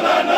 Governor!